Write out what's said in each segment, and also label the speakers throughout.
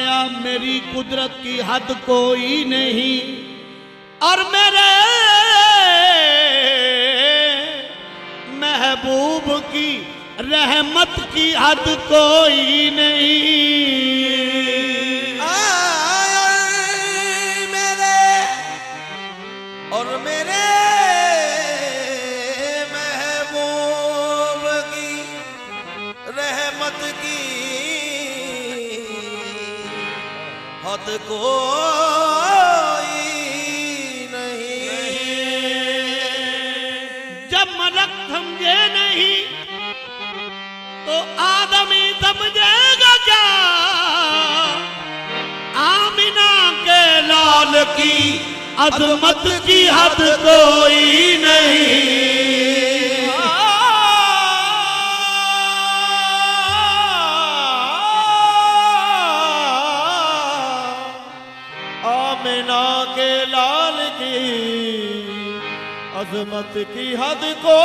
Speaker 1: फरमाया मेरी कुदरत की हद कोई नहीं। और मेरे महबूब की रहमत की हद कोई नहीं।
Speaker 2: मत कोई नहीं।,
Speaker 1: जब मलक समझे नहीं तो आदमी समझेगा क्या आमिना के लाल की अदमत की हद कोई नहीं
Speaker 2: अजमत की हद को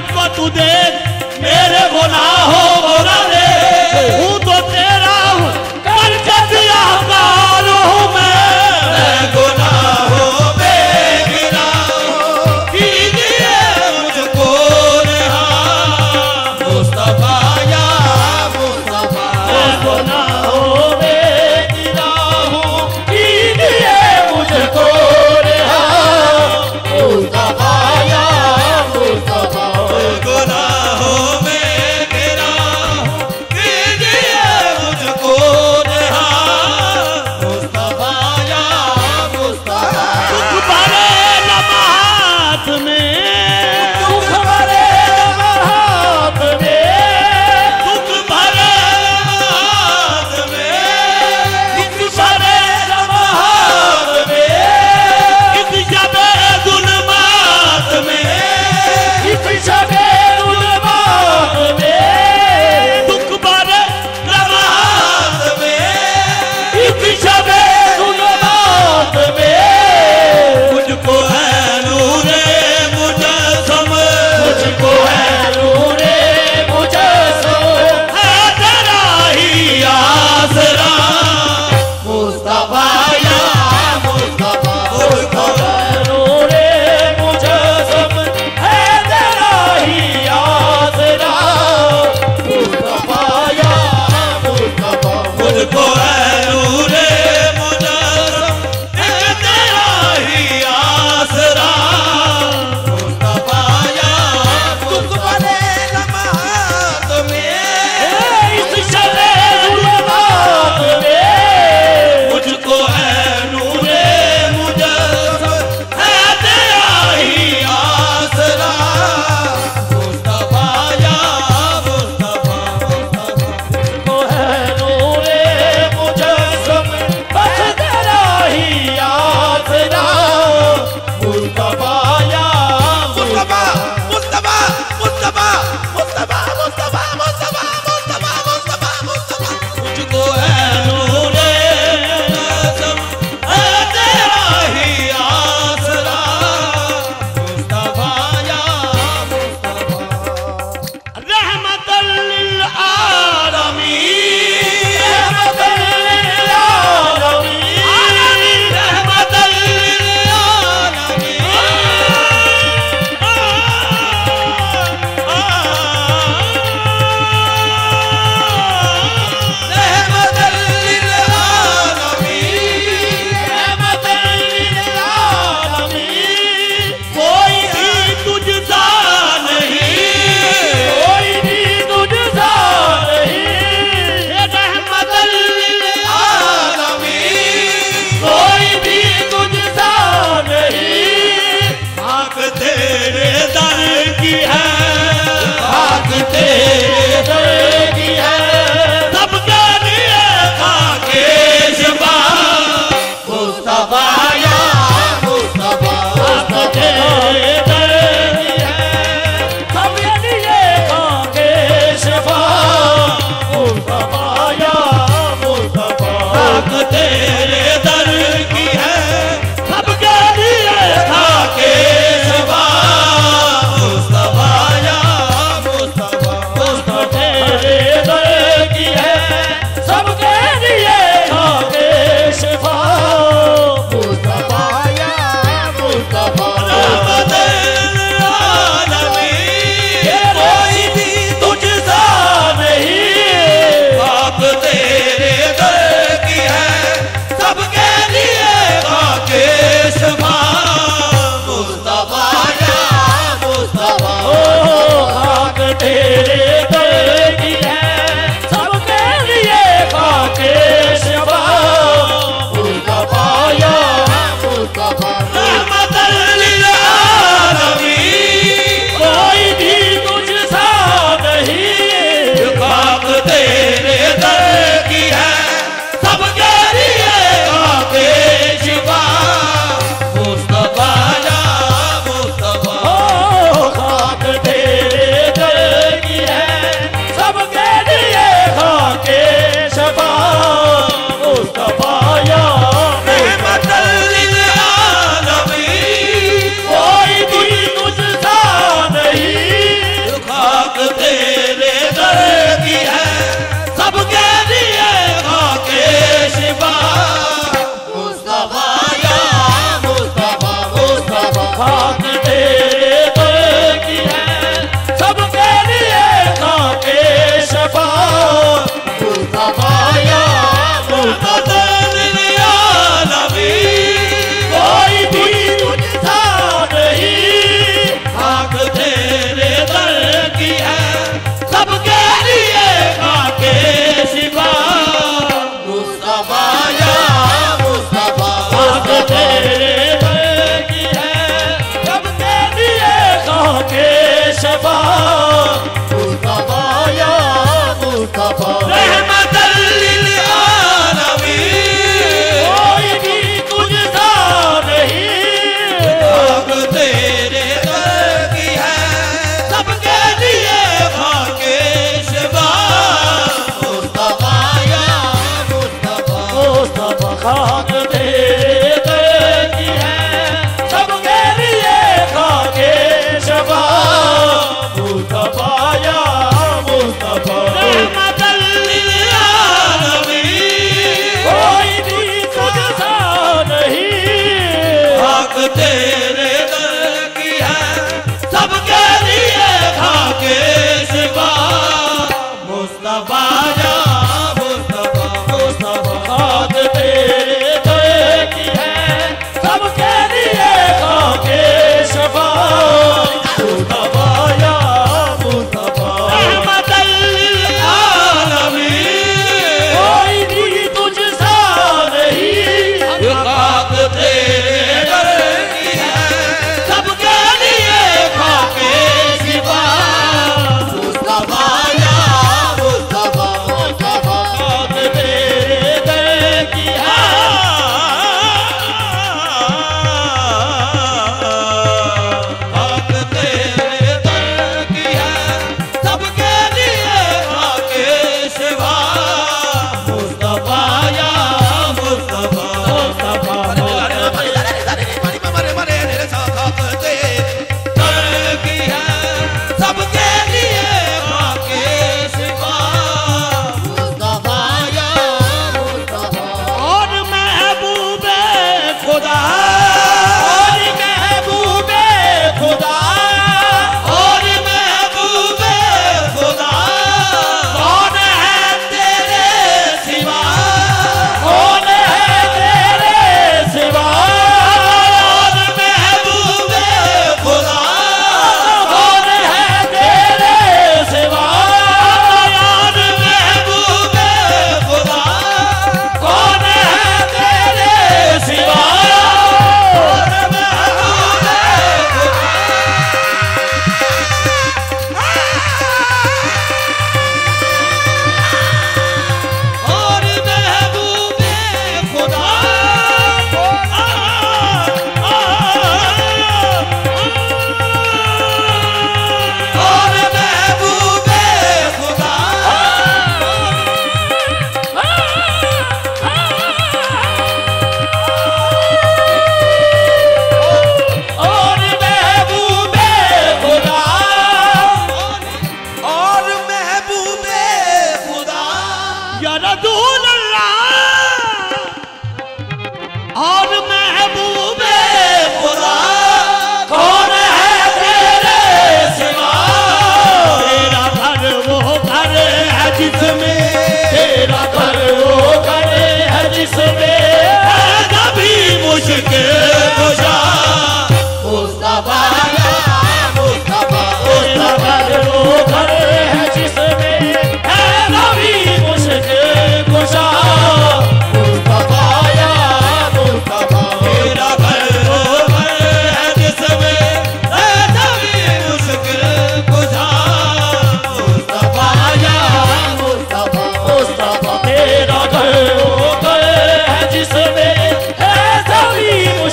Speaker 2: अपनी रहमत है
Speaker 3: भागते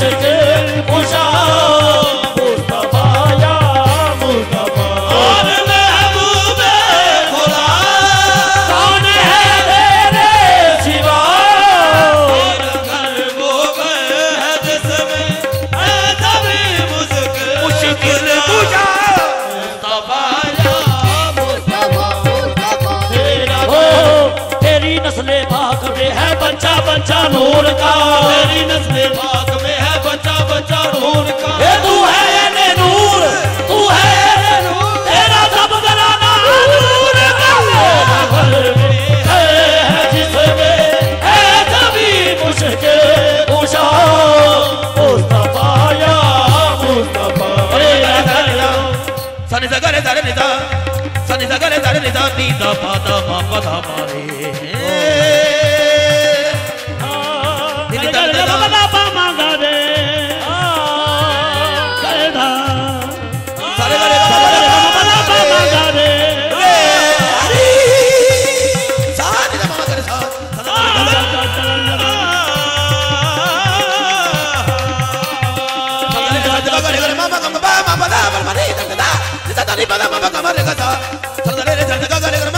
Speaker 3: to.
Speaker 2: सनि सगरे सरे निजा सनि सगरे सरे निजा नी दा पा दा पा पा रे रे